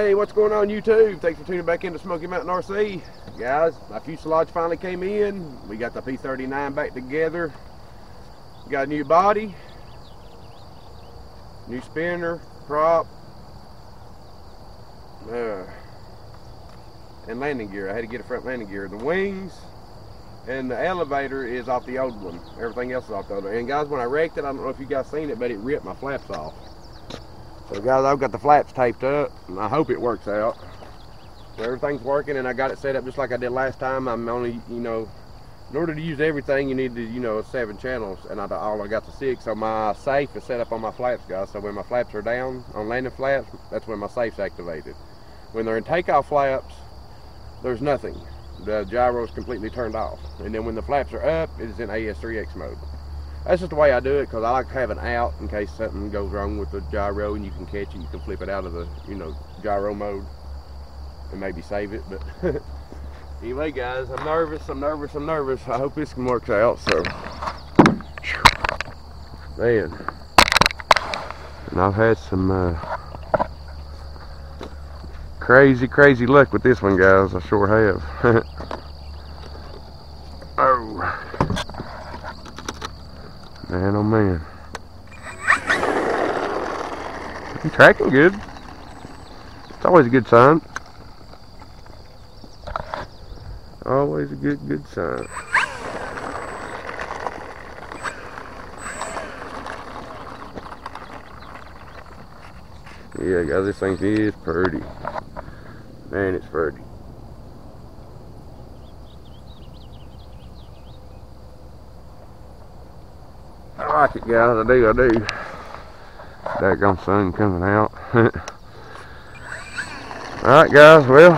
Hey, what's going on YouTube? Thanks for tuning back into Smokey Mountain RC. Guys, my fuselage finally came in. We got the P39 back together. Got a new body, new spinner, prop, uh, and landing gear. I had to get a front landing gear. The wings and the elevator is off the old one. Everything else is off the other. One. And guys, when I wrecked it, I don't know if you guys seen it, but it ripped my flaps off. So guys, I've got the flaps taped up, and I hope it works out. So everything's working, and I got it set up just like I did last time. I'm only, you know, in order to use everything, you need to, you know, seven channels, and I, all I got the six. So my safe is set up on my flaps, guys. So when my flaps are down on landing flaps, that's when my safe's activated. When they're in takeoff flaps, there's nothing. The gyro is completely turned off. And then when the flaps are up, it is in AS3X mode that's just the way I do it because I like to have an out in case something goes wrong with the gyro and you can catch it, you can flip it out of the, you know, gyro mode and maybe save it. But anyway, guys, I'm nervous, I'm nervous, I'm nervous. I hope this works out. So, man, and I've had some uh, crazy, crazy luck with this one, guys. I sure have. oh. Man, oh man. You tracking good. It's always a good sign. Always a good, good sign. Yeah, guys, this thing is pretty. Man, it's pretty. I like it, guys. I do, I do. Daggone sun coming out. Alright, guys. Well,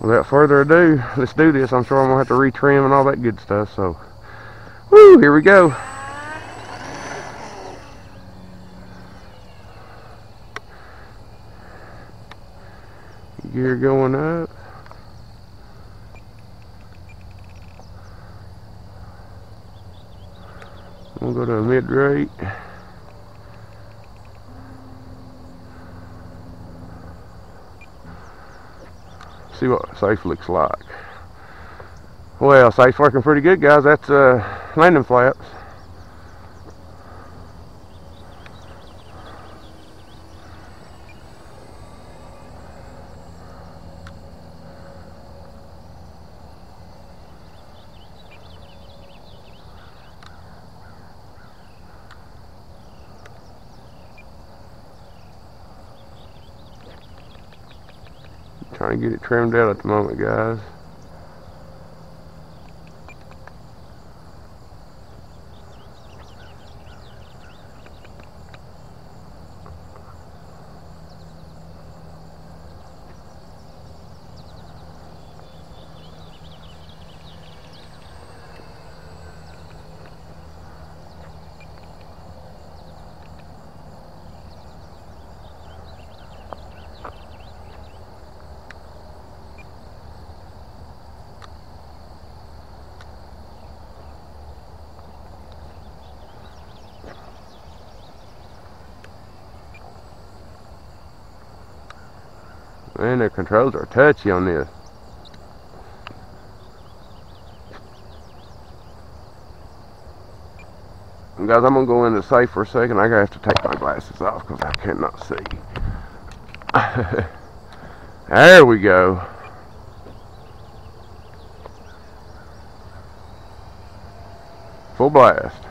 without further ado, let's do this. I'm sure I'm going to have to retrim and all that good stuff. So, woo, here we go. Gear going up. We'll go to mid rate. See what safe looks like. Well, safe's working pretty good, guys. That's uh, landing flaps. Trying to get it trimmed out at the moment, guys. Man, the controls are touchy on this. guys, I'm gonna go in the safe for a second. I gotta have to take my glasses off because I cannot see. there we go. Full blast.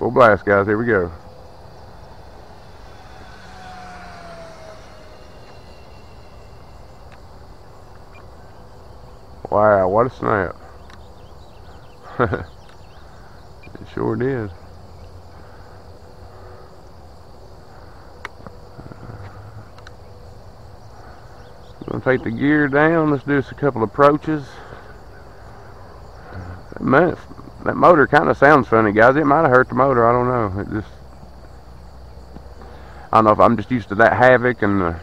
Full blast, guys. Here we go. Wow, what a snap. it sure did. Gonna take the gear down. Let's do a couple approaches. Man, that motor kind of sounds funny, guys. It might have hurt the motor. I don't know. It just... I don't know if I'm just used to that havoc and the...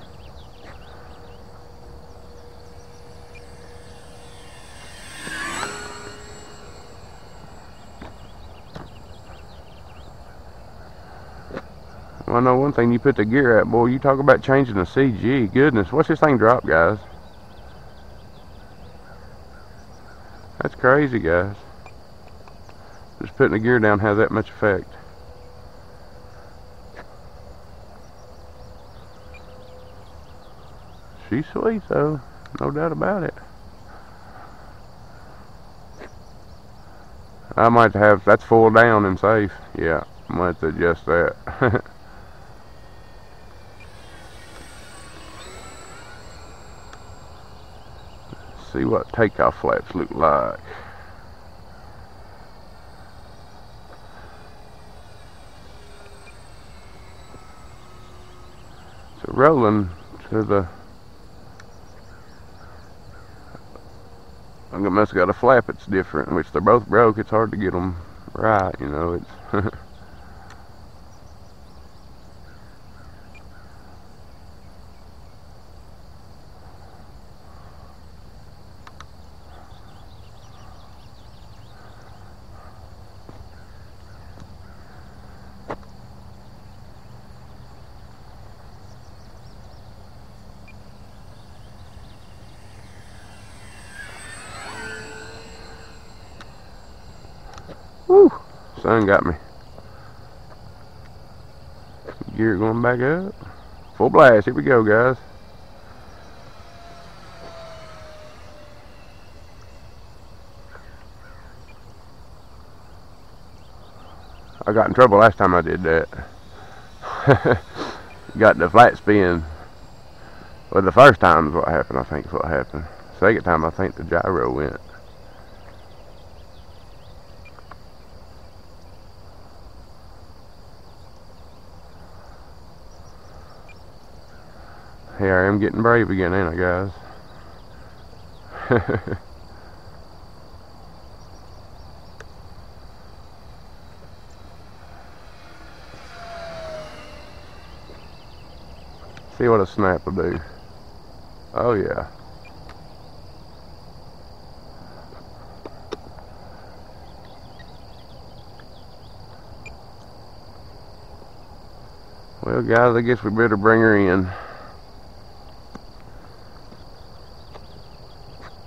Well, I know one thing you put the gear at, boy, you talk about changing the CG. Goodness, what's this thing drop, guys? That's crazy, guys. Just putting the gear down has that much effect. She's sweet, though. No doubt about it. I might have, that's full down and safe. Yeah, I might adjust that. See what takeoff flaps look like. So rolling to the I must have got a flap that's different, which they're both broke. It's hard to get them right, you know. It's Woo! Sun got me. Gear going back up. Full blast. Here we go, guys. I got in trouble last time I did that. got the flat spin. Well, the first time is what happened, I think is what happened. Second time, I think the gyro went. Here I am getting brave again, ain't I, guys? See what a snap will do. Oh, yeah. Well, guys, I guess we better bring her in.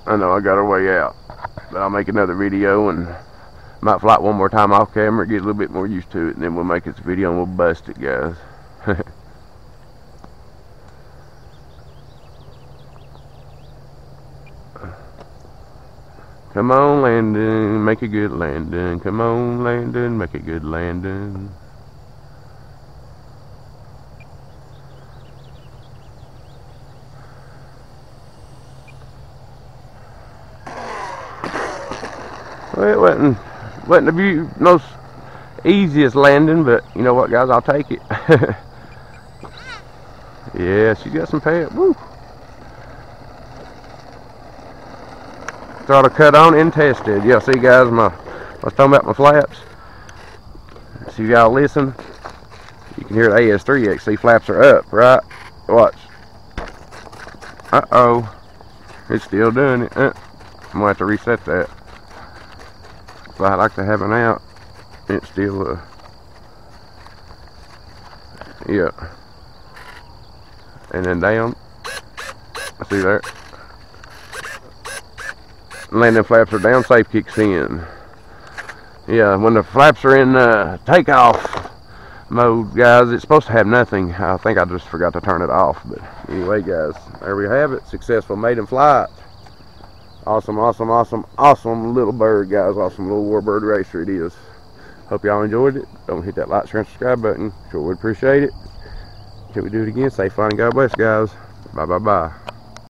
I know I got her way out. But I'll make another video and might fly one more time off camera, get a little bit more used to it, and then we'll make this video and we'll bust it, guys. Come on, Landon, make a good landing. Come on, Landon, make a good landing. Well, it wasn't, wasn't the most easiest landing, but you know what, guys, I'll take it. yeah, she got some pad. Woo! Throttle cut on and tested. Yeah, see, guys, my I was talking about my flaps. See, y'all listen. You can hear the AS3XC flaps are up, right? Watch. Uh-oh. It's still doing it. Uh, I'm going to have to reset that. I like to have an out. It's still, uh, yeah. And then down. See there. Landing flaps are down, safe kicks in. Yeah, when the flaps are in uh, takeoff mode, guys, it's supposed to have nothing. I think I just forgot to turn it off. But anyway, guys, there we have it. Successful maiden flight. Awesome, awesome, awesome, awesome little bird, guys. Awesome little warbird racer it is. Hope y'all enjoyed it. Don't hit that like, share, and subscribe button. Sure would appreciate it. Till we do it again, stay fun and God bless, guys. Bye, bye, bye.